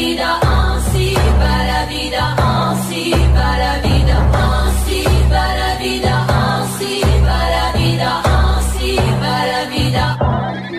vida así, va la vida así, va la vida así, va la vida así, va la vida así, va la vida así.